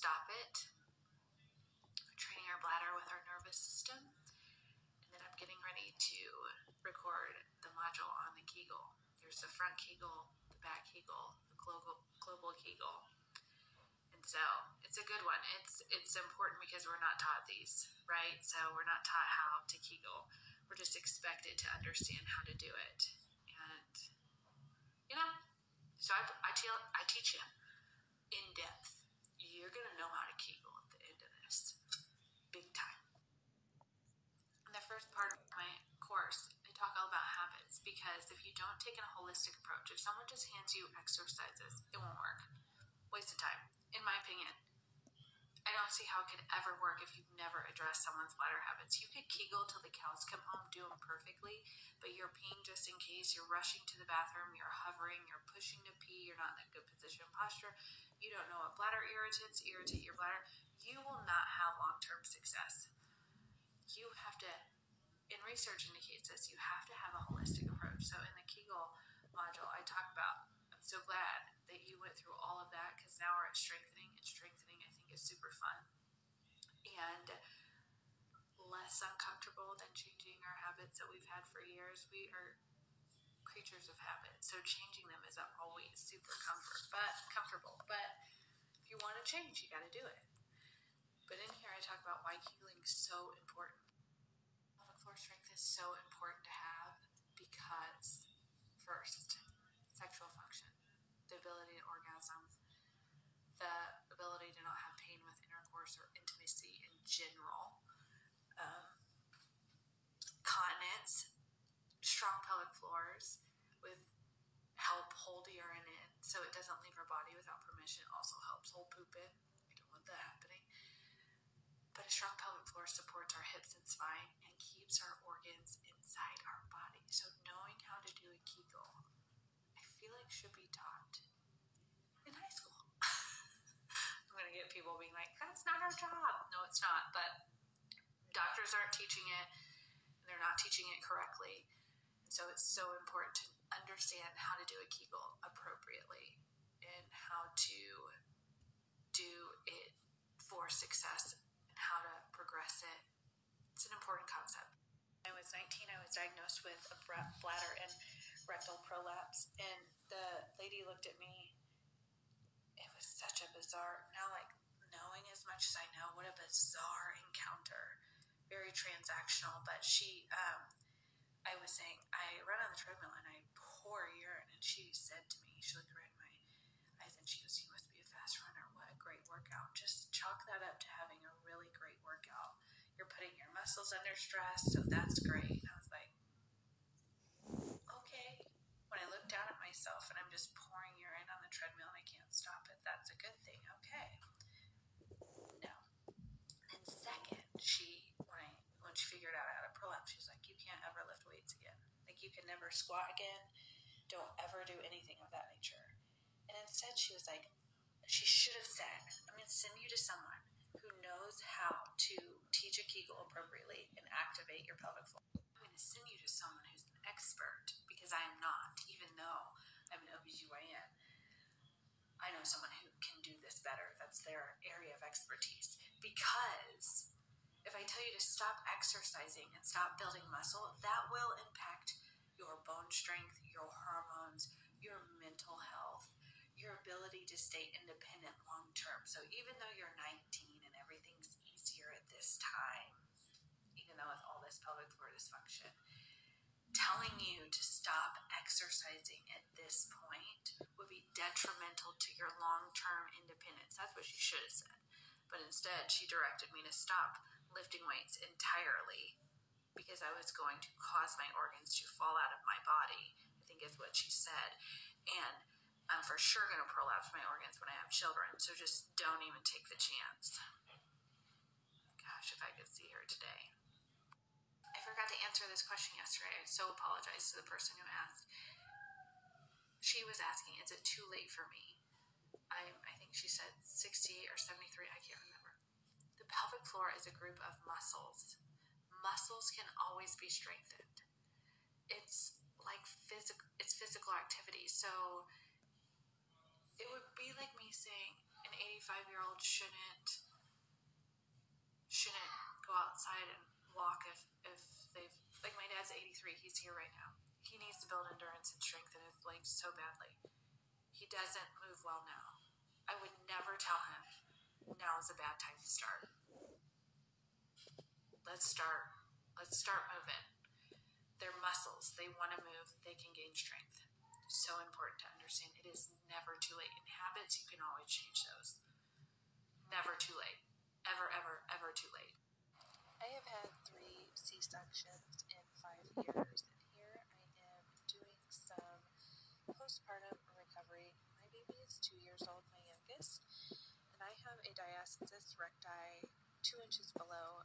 stop it. Training our bladder with our nervous system. And then I'm getting ready to record the module on the Kegel. There's the front Kegel, the back Kegel, the global, global Kegel. And so it's a good one. It's it's important because we're not taught these, right? So we're not taught how to Kegel. We're just expected to understand how to do it. And you know, so I, I, tell, I teach you in depth. You're going to know how to Kegel at the end of this. Big time. In the first part of my course, I talk all about habits because if you don't take a holistic approach, if someone just hands you exercises, it won't work. Waste of time, in my opinion. I don't see how it could ever work if you've never addressed someone's bladder habits. You could Kegel till the cows come home, do them perfectly, but you're peeing just in case, you're rushing to the bathroom, you're hovering, you're pushing to pee, you're not in a good position posture, you don't know what bladder irritants irritate your bladder, you will not have long term success. You have to, and research indicates this, you have to have a holistic approach. So in the Kegel module, I talk about, I'm so glad that you went through all of that because now we're at strengthening and strengthening I think is super fun and less uncomfortable than changing our habits that we've had for years. We are creatures of habit, so changing them isn't always super comfort, but comfortable. But if you want to change, you got to do it. But in here, I talk about why healing is so important. Pelvic floor strength is so important to have because, first, sexual function, the ability to orgasm, the ability to not have pain with intercourse or intimacy in general, um, continence, strong pelvic floors with help hold urine in so it doesn't leave our body without permission also helps hold poop in. We don't want that happening. But a strong pelvic floor supports our hips and spine and keeps our organs inside our body. So knowing how to do a Kegel, I feel like should be taught in high school. I'm going to get people being like, that's not our job. No, it's not. But doctors aren't teaching it, and they're not teaching it correctly. And so it's so important to understand how to do a Kegel appropriately and how to do it for success and how to progress it. It's an important concept. I was 19, I was diagnosed with a bladder and rectal prolapse, and the lady looked at me. It was such a bizarre, now like knowing as much as I know, what a bizarre encounter very transactional, but she, um, I was saying, I run on the treadmill and I pour urine, and she said to me, she looked right in my eyes, and she goes, "You must be a fast runner. What a great workout! Just chalk that up to having a really great workout. You're putting your muscles under stress, so that's great." And I was like, "Okay." When I look down at myself and I'm just pouring urine on the treadmill and I can't stop it, that's a good thing. Okay. No. And second, she when she figured out I had a prolapse, she was like, You can't ever lift weights again. Like, you can never squat again. Don't ever do anything of that nature. And instead, she was like, She should have said, I'm going to send you to someone who knows how to teach a Kegel appropriately and activate your pelvic floor. I'm going to send you to someone who's an expert because I am not, even though I'm an OBGYN. I know someone who can do this better. That's their area of expertise. Because if I tell you to stop exercising and stop building muscle, that strength, your hormones, your mental health, your ability to stay independent long term. So even though you're 19 and everything's easier at this time, even though with all this pelvic floor dysfunction, telling you to stop exercising at this point would be detrimental to your long term independence. That's what she should have said. But instead, she directed me to stop lifting weights entirely because I was going to cause my organs to fall out of my body, I think is what she said. And I'm for sure going to prolapse my organs when I have children, so just don't even take the chance. Gosh, if I could see her today. I forgot to answer this question yesterday. I so apologize to the person who asked. She was asking, is it too late for me? I, I think she said 60 or 73, I can't remember The pelvic floor is a group of muscles. Muscles can always be strengthened. It's like physical it's physical activity. So it would be like me saying, an 85 year old shouldn't shouldn't go outside and walk if if they've like my dad's 83 he's here right now he needs to build endurance and strength in his legs so badly he doesn't move well now i would never tell him now is a bad time to start let's start let's start moving. Their muscles they want to move they can gain strength. So important to understand it is never too late. In habits you can always change those. Never too late. Ever ever ever too late. I have had three C sections in five years, and here I am doing some postpartum recovery. My baby is two years old, my youngest, and I have a diastasis recti two inches below